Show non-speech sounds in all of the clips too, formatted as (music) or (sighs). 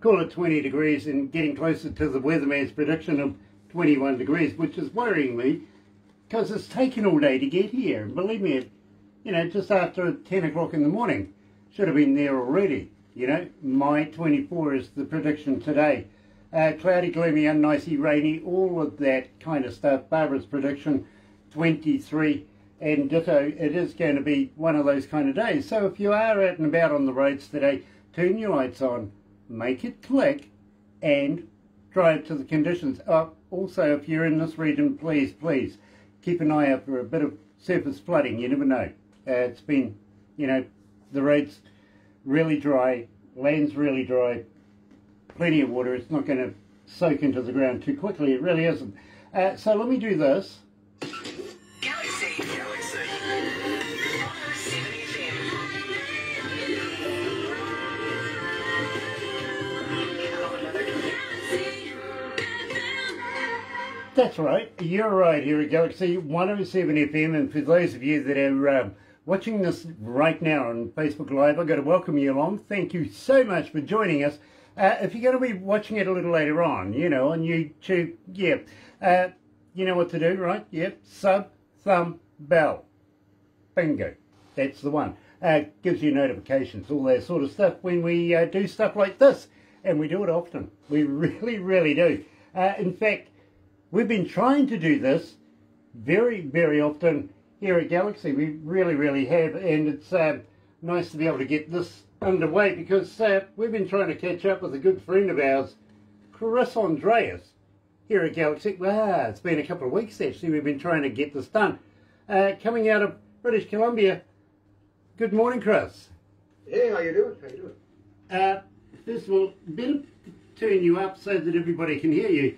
call it 20 degrees and getting closer to the weatherman's prediction of 21 degrees, which is worrying me because it's taken all day to get here. And believe me, you know, just after 10 o'clock in the morning, should have been there already. You know, my 24 is the prediction today. Uh, cloudy, gloomy, unnicey, rainy, all of that kind of stuff. Barbara's prediction, 23 and ditto, it is going to be one of those kind of days. So if you are out and about on the roads today, turn your lights on, make it click, and drive to the conditions. Uh, also, if you're in this region, please, please, keep an eye out for a bit of surface flooding. You never know. Uh, it's been, you know, the roads really dry, land's really dry, plenty of water. It's not going to soak into the ground too quickly. It really isn't. Uh, so let me do this. That's right. You're right here at Galaxy 107 FM. And for those of you that are um, watching this right now on Facebook Live, I've got to welcome you along. Thank you so much for joining us. Uh, if you're going to be watching it a little later on, you know, on YouTube, yeah, uh, you know what to do, right? Yep, sub, thumb, bell. Bingo. That's the one. Uh, gives you notifications, all that sort of stuff when we uh, do stuff like this. And we do it often. We (laughs) really, really do. Uh, in fact, We've been trying to do this very, very often here at Galaxy. We really, really have. And it's uh, nice to be able to get this underway because uh, we've been trying to catch up with a good friend of ours, Chris Andres, here at Galaxy. Well, it's been a couple of weeks actually. We've been trying to get this done. Uh, coming out of British Columbia. Good morning, Chris. Hey, how you doing? How you doing? Uh, first of all, better turn you up so that everybody can hear you.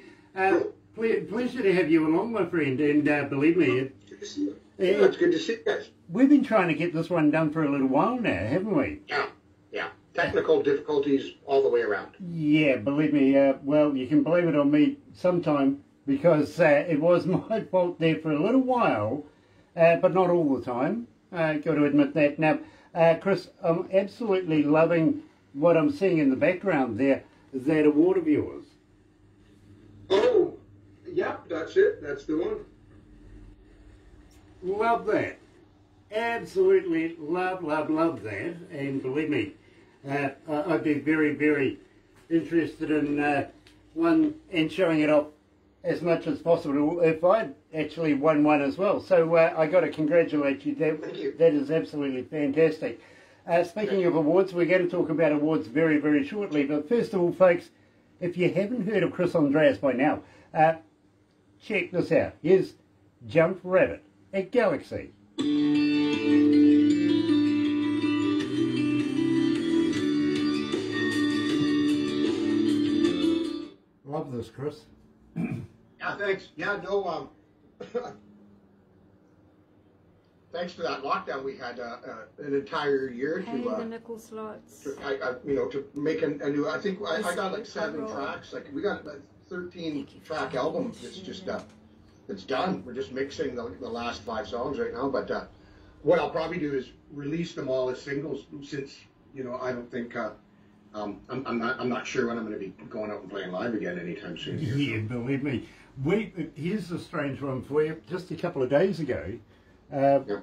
Uh, pleasure to have you along, my friend, and uh, believe me, it, good to see you. Yeah, it's good to see you guys. We've been trying to get this one done for a little while now, haven't we? Yeah, yeah. Technical difficulties all the way around. Yeah, believe me. Uh, well, you can blame it on me sometime because uh, it was (laughs) my fault there for a little while, uh, but not all the time. I got to admit that. Now, uh, Chris, I'm absolutely loving what I'm seeing in the background there. That award of yours. Oh, Yep, that's it. That's the one. Love that. Absolutely love, love, love that. And believe me, uh, I'd be very, very interested in uh, one and showing it off as much as possible if I'd actually won one as well. So uh, I got to congratulate you. That, Thank you. That is absolutely fantastic. Uh, speaking of awards, we're going to talk about awards very, very shortly. But first of all, folks, if you haven't heard of Chris Andres by now, uh, Check this out. Here's Jump Rabbit at Galaxy. Love this, Chris. (clears throat) yeah, thanks. Yeah, no, um, (coughs) thanks for that lockdown we had uh, uh, an entire year to uh, the nickel slots. To, I, I, you know, to make a, a new. I think I, I got like seven tracks. Like we got 13 track album that's just uh, it's done. We're just mixing the, the last five songs right now. But uh, what I'll probably do is release them all as singles since you know I don't think uh, um, I'm, I'm not I'm not sure when I'm going to be going out and playing live again anytime soon. Here, yeah, so. believe me. We here's a strange one for you. Just a couple of days ago, uh, yeah.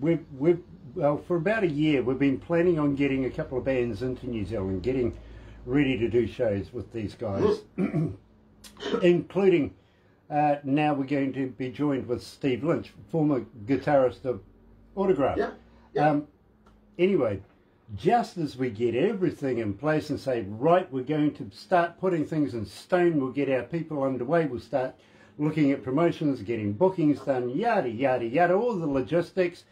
we've we've well for about a year we've been planning on getting a couple of bands into New Zealand, getting ready to do shows with these guys. (clears throat) including uh, now we're going to be joined with Steve Lynch, former guitarist of Autograph. Yeah. yeah. Um, anyway, just as we get everything in place and say, right, we're going to start putting things in stone, we'll get our people underway, we'll start looking at promotions, getting bookings done, yada, yada, yada, all the logistics.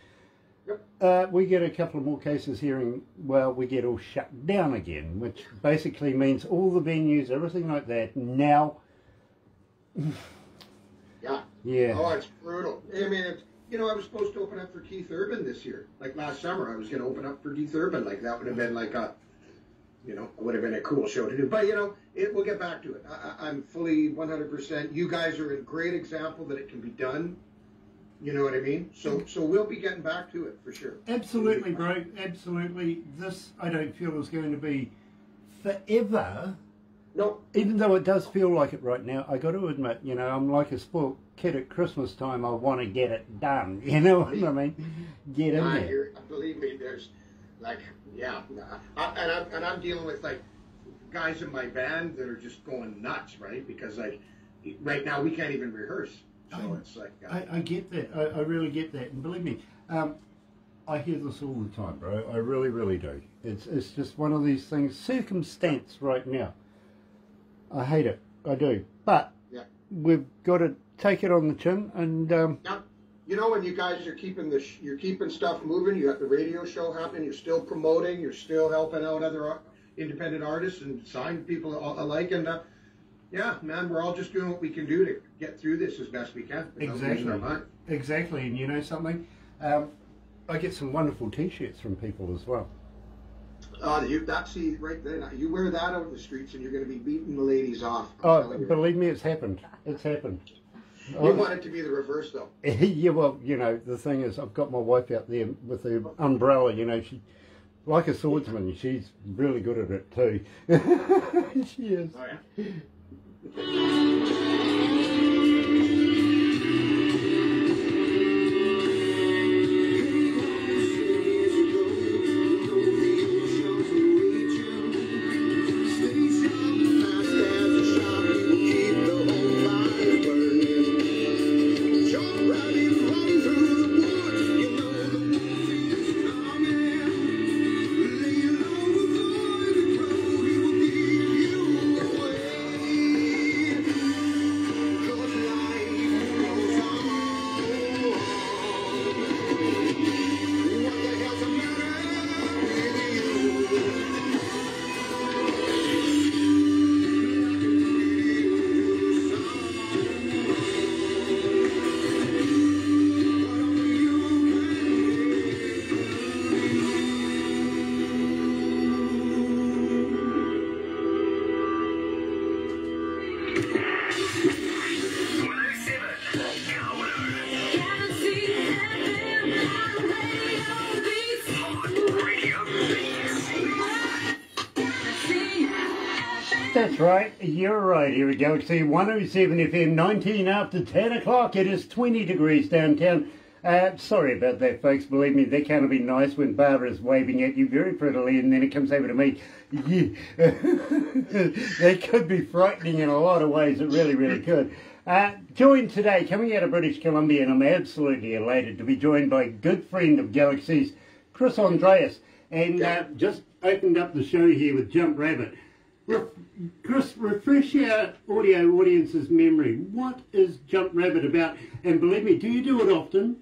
Yep. Uh, we get a couple of more cases here, and well, we get all shut down again, which basically means all the venues, everything like that, now (sighs) yeah. Yeah. Oh, it's brutal. I mean, it's, you know, I was supposed to open up for Keith Urban this year. Like last summer, I was going to open up for Keith Urban. Like that would have been like a, you know, would have been a cool show to do. But you know, it, we'll get back to it. I, I'm fully 100%. You guys are a great example that it can be done. You know what I mean? So, mm-hmm. so we'll be getting back to it for sure. Absolutely, bro. Absolutely. This I don't feel is going to be forever No. Even though it does feel like it right now, I got to admit, you know, I'm like a spoiled kid at Christmas time. I want to get it done. (laughs) You know what I mean? Get in I there. hear, believe me, there's like, yeah, I, and I'm and I'm dealing with like guys in my band that are just going nuts, right? Because like right now we can't even rehearse, so Oh. it's like uh, I, I get that. I, I really get that. And believe me, um, I hear this all the time, bro. I really, really do. It's it's just one of these things. Circumstance right now. I hate it. I do. But Yeah. we've got to take it on the chin and um, Now, you know when you guys are keeping the sh- you're keeping stuff moving. You got the radio show happening. You're still promoting. You're still helping out other independent artists and signed people alike. And uh, yeah, man, we're all just doing what we can do to get through this as best we can. Exactly. exactly. And you know something, um, I get some wonderful T-shirts from people as well. Uh, you that see right there. You wear that out in the streets, and you're going to be beating the ladies off. I'm Oh, believe me, it's happened. It's happened. You want it to be the reverse, though. (laughs) yeah, well, you know, the thing is, I've got my wife out there with the umbrella. You know, she, like a swordsman, she's really good at it too. (laughs) she is. Oh yeah. (laughs) That's right. You're right. Here we go. See, 107 FM, 19 after 10 o'clock. It is 20 degrees downtown. Uh, sorry about that, folks. Believe me, that can't be nice when Barbara's waving at you very prettily and then it comes over to me. Yeah. (laughs) that could be frightening in a lot of ways. It really, really could. Uh, joined today, coming out of British Columbia, and I'm absolutely elated to be joined by a good friend of Galaxy's, Chris Andres. And uh, just opened up the show here with Jump Rabbit. Chris, refresh our audio audience's memory. What is Jump Rabbit about? And believe me, do you do it often?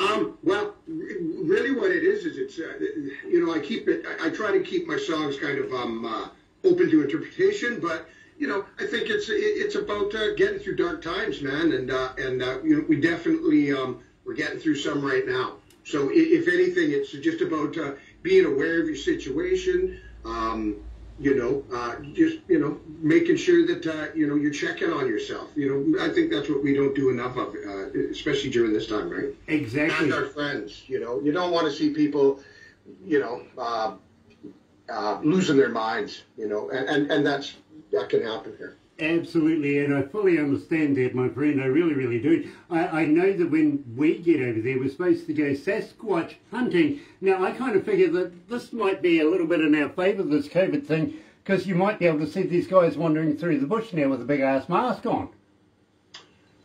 Um, well, really, what it is is it's uh, you know I keep it. I, I try to keep my songs kind of um, uh, open to interpretation, but you know I think it's it, it's about uh, getting through dark times, man, and uh, and uh, you know we definitely um, we're getting through some right now. So if anything, it's just about uh, being aware of your situation. Um, you know, uh, just you know, making sure that uh, you know you're checking on yourself. You know, I think that's what we don't do enough of, uh, especially during this time, right? Exactly. and our friends. You know, you don't want to see people, you know, uh, uh, losing their minds. You know, and, and and that's that can happen here. Absolutely, and I fully understand that, my friend. I really, really do. I, I know that when we get over there, we're supposed to go Sasquatch hunting. Now, I kind of figure that this might be a little bit in our favour, this COVID thing, because you might be able to see these guys wandering through the bush now with a big ass mask on.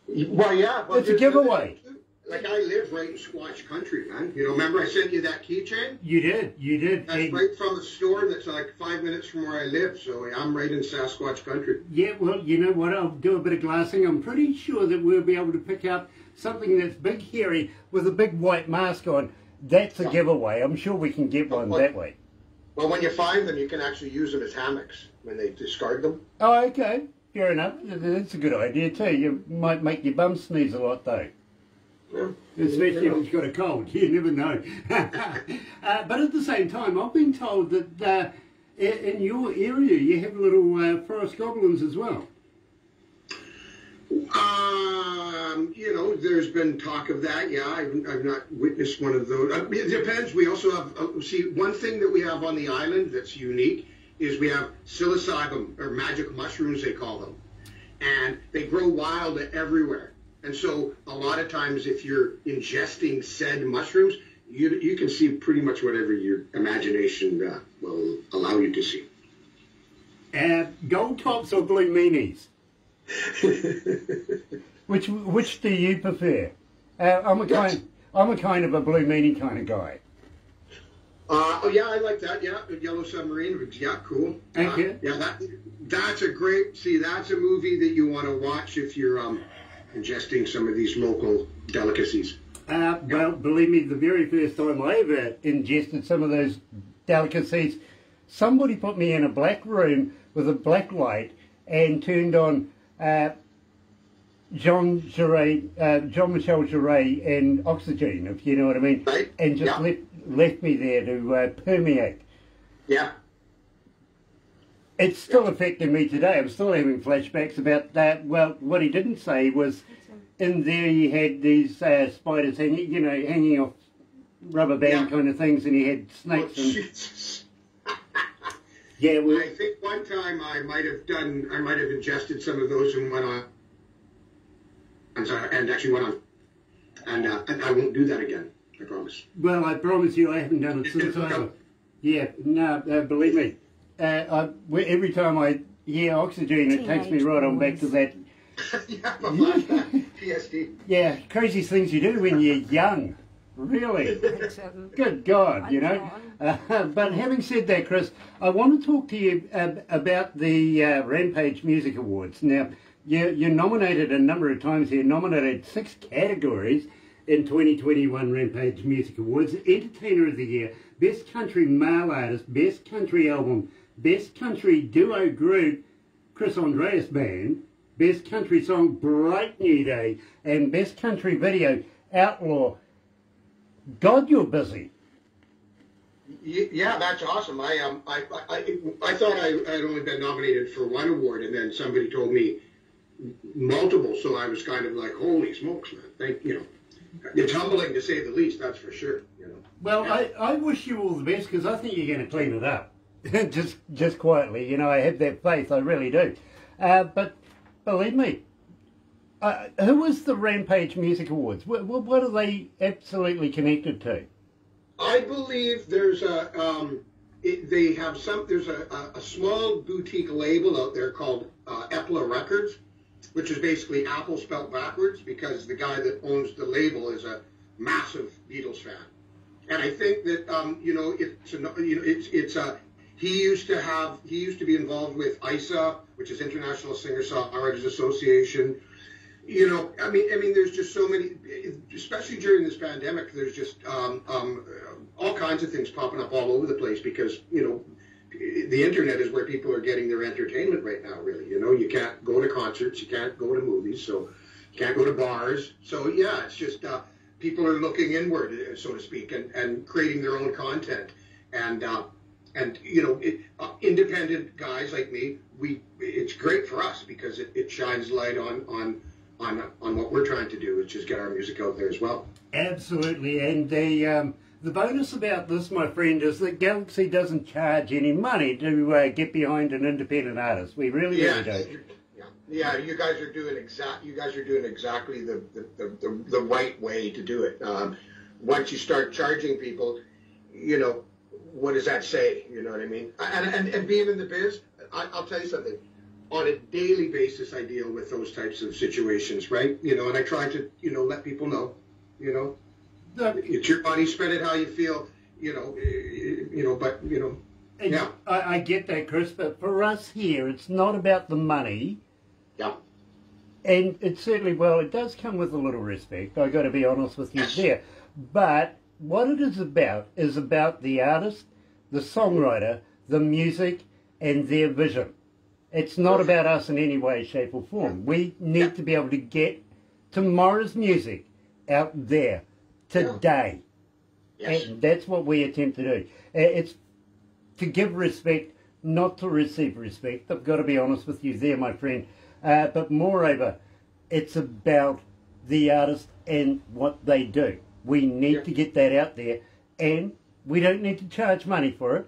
Well, yeah, well, It's a giveaway. Like I live right in Squatch country, man. You know, remember I sent you that keychain? You did, you did. That's And- right from the store. That's like five minutes from where I live. So I'm right in Sasquatch country. Yeah, well, you know what? I'll do a bit of glassing. I'm pretty sure that we'll be able to pick up something that's big, hairy, with a big white mask on. That's a Yeah. giveaway. I'm sure we can get one Well, that way. Well, when you find them, you can actually use them as hammocks when they discard them. Oh, okay. Fair enough. That's a good idea too. You might make your bum sneeze a lot though. Especially if you've got a cold. (laughs) You never know. (laughs) uh, but at the same time, I've been told that uh, in your area you have little uh, forest goblins as well. Um, you know, there's been talk of that. Yeah, I've, I've not witnessed one of those. It depends. We also have uh, see one thing that we have on the island that's unique is we have psilocybin or magic mushrooms they call them, and they grow wild everywhere. And so a lot of times, if you're ingesting said mushrooms, you you can see pretty much whatever your imagination uh, will allow you to see. And gold tops or blue meanies? (laughs) which which do you prefer? Uh, I'm a kind I'm a kind of a blue meanie kind of guy. Uh, oh yeah, I like that. Yeah, the Yellow Submarine. Yeah, cool. Thank uh, you. Yeah, that that's a great. See, that's a movie that you want to watch if you're um, ingesting some of these local delicacies. Uh, well, believe me, the very first time I ever ingested some of those delicacies, somebody put me in a black room with a black light and turned on uh, Jean Jarre, uh, Jean Michel Jarre and Oxygen, if you know what I mean, Right. and just Yeah. left left me there to uh, permeate. Yeah. It's still affecting me today. I'm still having flashbacks about that. Well, what he didn't say was in there he had these uh, spiders hanging, you know, hanging off rubber band Yeah. kind of things, and he had Oh, snakes and (laughs) yeah, well, I think one time I might have done. I might have ingested some of those and went on. I'm sorry, and actually went on. And uh, and I won't do that again. I promise. well, I promise you, I haven't done it since either. Yeah, no, uh, believe me. Uh, I, every time I hear oxygen, it takes me right on back to that. (laughs) yeah, but flashback, (laughs) Yeah, craziest things you do when you're young. Really. (laughs) Good God, you know. Uh, but having said that, Chris, I want to talk to you uh, about the uh, Rampage Music Awards. Now, you, you're nominated a number of times here, nominated six categories in 2021 Rampage Music Awards. Entertainer of the Year, Best Country Male Artist, Best Country Album, Best Country Duo Group, Chris Andres Band, Best Country Song, Bright New Day, and Best Country Video, Outlaw. God, you're busy. Yeah, that's awesome. I um, I, I, I thought I had only been nominated for one award, and then somebody told me multiple. So I was kind of like, "Holy smokes, man!" Thank you know, it's humbling to say the least. That's for sure. You know. Well, I, I wish you all the best because I think you're going to clean it up. (laughs) just just quietly, you know, I have that faith, I really do. Uh, but believe me, uh, was the Rampage Music Awards? What, what, are they absolutely connected to? I believe there's a um, it, they have some. There's a, a, small boutique label out there called uh, Epla Records, which is basically Apple spelt backwards because the guy that owns the label is a massive Beatles fan, and I think that um, you know it's you know it's it's a he used to have he used to be involved with ISA, which is International Singer Songwriters Association you know, I mean, I mean, there's just so many, especially during this pandemic. There's just um, um, all kinds of things popping up all over the place because you know, the internet is where people are getting their entertainment right now. Really, you know, you can't go to concerts, you can't go to movies, so you can't go to bars. So yeah, it's just uh, people are looking inward, so to speak, and, and creating their own content. And uh, and you know, it, uh, independent guys like me, we it's great for us because it, it shines light on on on on what we're trying to do, which is get our music out there as well. Absolutely, and the um, the bonus about this, my friend, is that Galaxy doesn't charge any money to uh, get behind an independent artist. We really, Yeah, really don't. yeah, yeah. You guys are doing exact. You guys are doing exactly the the, the, the, the right way to do it. Um, once you start charging people, you know, what does that say? You know what I mean? And and, and being in the biz, I, I'll tell you something. On a daily basis, I deal with those types of situations, right? You know, and I try to, you know, let people know, you know, it's your money, spend it how you feel, you know, eh, you know, but you know, And Yeah. I, I get that, Chris, but for us here, it's not about the money. yeah, And it certainly, well, it does come with a little respect. i got to be honest with you there. But what it is about is about the artist, the songwriter, the music, and their vision. It's not about us in any way, shape, or form. We need to be able to get tomorrow's music out there today. yes, And that's what we attempt to do. It's to give respect, not to receive respect. I've got to be honest with you there, my friend. Uh, but moreover, it's about the artist and what they do. We need Yeah. to get that out there, and we don't need to charge money for it.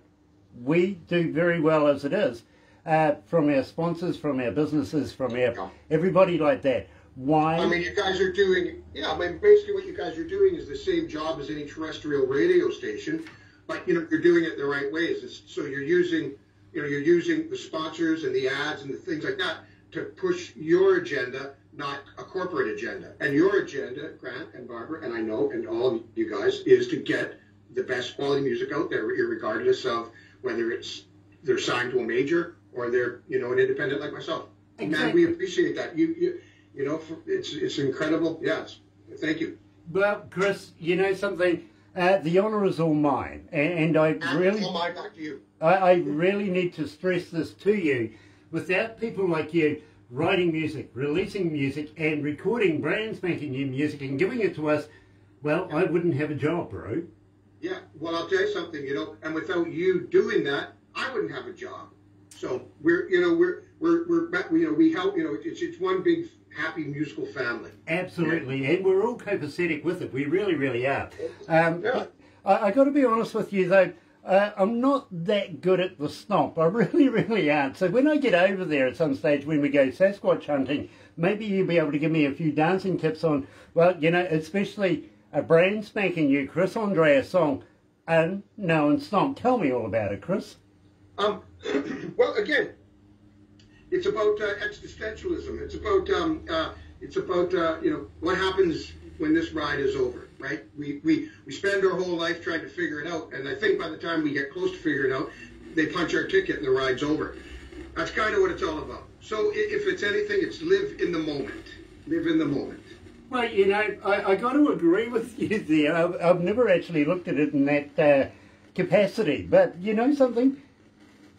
we do very well as it is uh, from our sponsors, from our businesses, from our Yeah. everybody like that. Why? I mean, you guys are doing, yeah, I mean, basically what you guys are doing is the same job as any terrestrial radio station, but, you know, you're doing it the right ways. It's, so you're using, you know, you're using the sponsors and the ads and the things like that to push your agenda, not a corporate agenda. And your agenda, Grant and Barbara, and I know, and all of you guys, is to get the best quality music out there, regardless of whether it's they're signed to a major or they're, you know, an independent like myself. Man, we appreciate that. You, you, you know, it's it's incredible. Yes, thank you. well, Chris, you know something. Uh, the honour is all mine, and, and I And really, all mine back to you. I, I really need to stress this to you. Without people like you writing music, releasing music, and recording brand spanking new music and giving it to us, well, I wouldn't have a job, bro. Yeah. Well, I'll tell you something. You know, and without you doing that, I wouldn't have a job. So we're, you know, we're we're we're you know we help. You know, it's it's one big happy musical family. Absolutely, and we're all copacetic with it. We really, really are. Um, Yeah. I, I got to be honest with you though. Uh, I'm not that good at the stomp. I (laughs) really, really aren't. So when I get over there at some stage when we go Sasquatch hunting, maybe you'll be able to give me a few dancing tips on, well, you know, especially a brand spanking new Chris Andres song, Unknown Stomp. Tell me all about it, Chris. Um, (clears throat) well, again, it's about uh, existentialism. It's about um, uh, it's about uh, you know what happens when this ride is over, right? We, we we spend our whole life trying to figure it out, and I think by the time we get close to figuring it out, they punch our ticket and the ride's over. That's kind of what it's all about. So if it's anything, it's live in the moment. Live in the moment. Well, you know, I, I got to agree with (laughs) you there. I've, I've never actually looked at it in that uh, capacity. But you know something?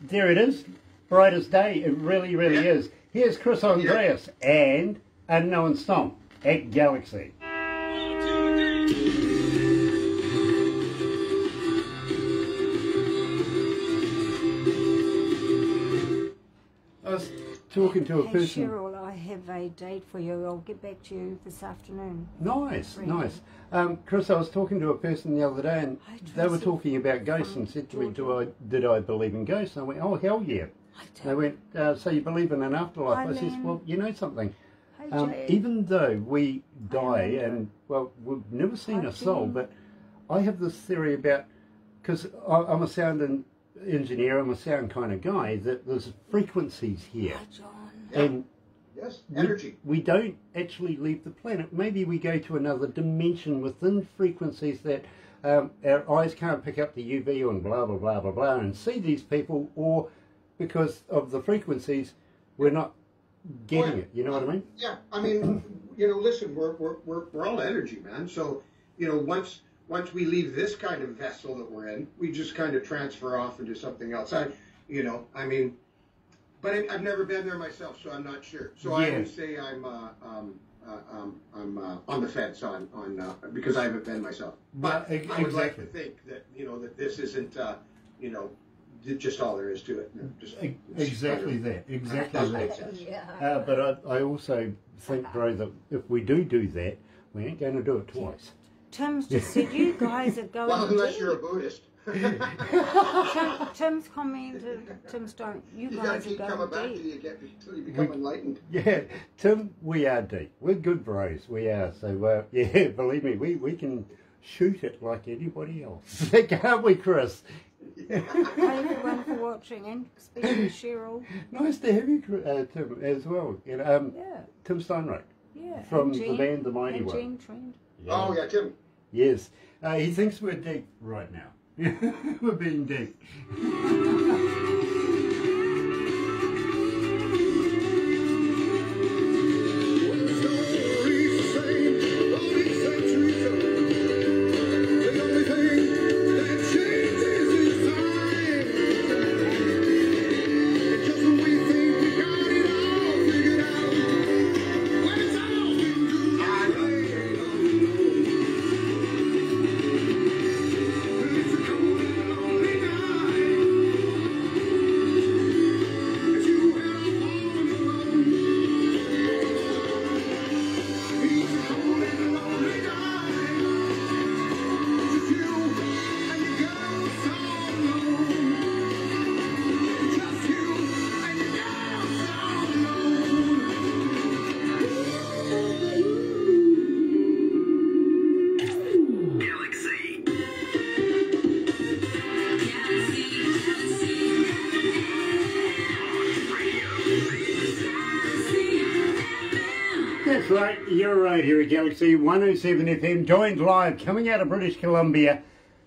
There it is. Bright as day. It really, really Yeah. is. Here's Chris Andres and Unknown Stomp at Galaxy. Talking to a Hey person. Cheryl, I have a date for you. I'll get back to you this afternoon. Nice, Really? nice. Um, Chris, I was talking to a person the other day, and they were talking about ghosts, and said to me, "Do I did I believe in ghosts?" And I went, "Oh hell yeah!" I They went, uh, "So you believe in an afterlife?" I says, Lynn. "Well, you know something. Hey, Um, even though we die, and well, we've never seen a soul, but I have this theory about because I'm a sound en- engineer, I'm a sound kind of guy that there's frequencies here, Hi, John. Yeah. and Yes, we- energy. We, don't actually leave the planet. Maybe we go to another dimension within frequencies that um, our eyes can't pick up the UV and blah blah blah blah blah and see these people, or because of the frequencies, we're not getting Well, it. You know what I mean? Yeah, I mean, you know, listen, we're, we're, we're, we're all energy, man. So, you know, once once we leave this kind of vessel that we're in, we just kind of transfer off into something else. I, you know, I mean, but I, I've never been there myself, so I'm not sure. So I would say I'm uh, um, uh, um, I'm uh, on the fence on on uh, because I haven't been myself. But I, I would like to think that you know that this isn't uh, you know just all there is to it. Just, Exactly that. Exactly that. Yeah. Uh, but I, I also think, bro, that if we do do that, we ain't going to do it twice. Tim's just said you (laughs) guys are going. Well, unless deep. you're a Buddhist. Tim, Tim's commented. Tim's don't. You You gotta guys keep are coming going back till deep. you get till you become We- enlightened. (laughs) Yeah, Tim, we are deep. We're good bros. We are. So, uh, (laughs) yeah, believe me, we, we can shoot it like anybody else. Can't we, Chris? Hi everyone for watching, and especially Cheryl. nice to have you, uh, Tim, as well. You know, um, Yeah, Tim Steinreich. yeah. From and the band The Mighty and One. Jean Trend. Oh yeah, Tim. Yes. Uh, he thinks we're deep right now. (laughs) we're being deep. (laughs) You're right here at Galaxy 107 FM, joined live coming out of British Columbia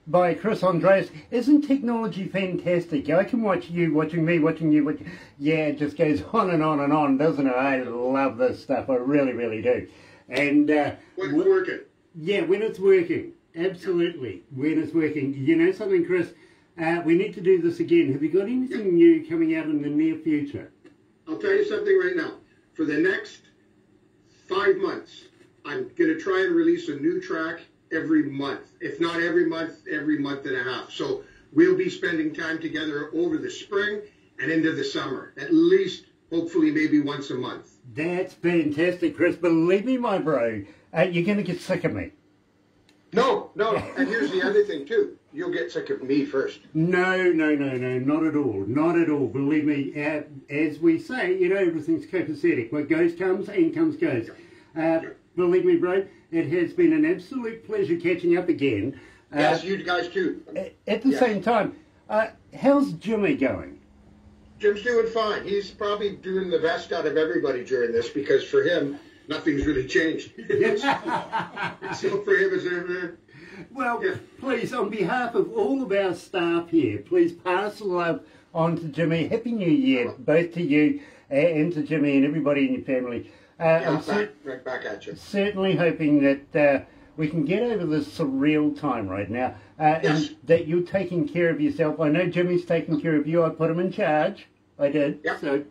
by Chris Andres. Isn't technology fantastic? I can watch you watching me, watching you. Watch... Yeah, it just goes on and on and on, doesn't it? I love this stuff. I really, really do. And uh, When it's working. yeah, when it's working, absolutely. When it's working. You know something, Chris? Uh, we need to do this again. Have you got anything new coming out in the near future? I'll tell you something right now. For the next five months, I'm going to try and release a new track every month. If not every month, every month and a half. So we'll be spending time together over the spring and into the summer. At least, hopefully, maybe once a month. That's fantastic, Chris. Believe me, my bro, uh, you're going to get sick of me. No, no. And here's the other thing, too. You'll get sick of me first. No, no, no, no, not at all. Not at all. Believe me, uh, as we say, you know, everything's copacetic. What goes comes and comes goes. Uh, believe me, bro, it has been an absolute pleasure catching up again. Uh, Yes, you guys, too. At the Yeah. same time, uh, how's Jimmy going? Jim's doing fine. He's probably doing the best out of everybody during this because for him, nothing's really changed. (laughs) (laughs) so for him, it's Well, Yeah. please, on behalf of all of our staff here, please pass the love on to Jimmy. Happy New Year, both to you uh, and to Jimmy and everybody in your family. Uh, yeah, I'm back, right back at you. certainly hoping that uh, we can get over this surreal time right now uh, Yes. and that you're taking care of yourself. I know Jimmy's taking care of you. I put him in charge. I did. Yep. So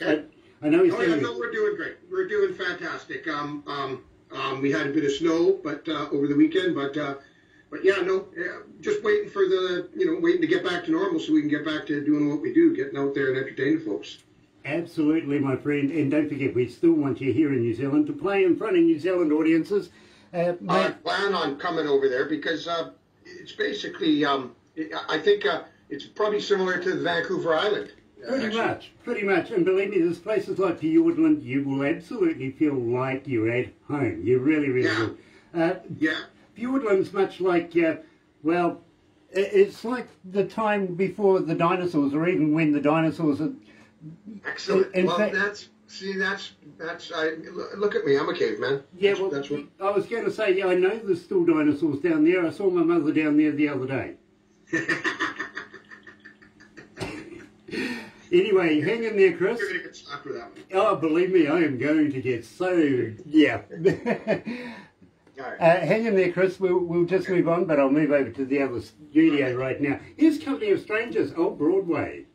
Okay. I, I know he's Oh, yeah, no, we're doing great. We're doing fantastic. Um, um, um, we had a bit of snow, but uh, over the weekend, but uh, but yeah, no, yeah, just waiting for the you know waiting to get back to normal so we can get back to doing what we do, getting out there and entertaining folks. Absolutely, my friend. And don't forget, we still want you here in New Zealand to play in front of New Zealand audiences. Uh, I plan on coming over there because uh, it's basically um, I think uh, it's probably similar to the Vancouver Island. pretty actually. much, pretty much. And believe me, there's places like Fiordland, you will absolutely feel like you're at home. You really, really Yeah. will. Uh, Yeah. Fiordland's much like, uh, well, it's like the time before the dinosaurs, or even when the dinosaurs. Are, Excellent. In well, fact- that's see, that's that's. I look at me. I'm a caveman. yeah, that's, well, that's what. I was going to say, yeah, I know there's still dinosaurs down there. I saw my mother down there the other day. (laughs) anyway, hang in there, Chris. You're gonna get stuck for that one. Oh, believe me, I am going to get so yeah. (laughs) Right. uh, hang in there, Chris. We'll, we'll just move on, but I'll move over to the other studio right now. Here's Company of Strangers, Old Broadway.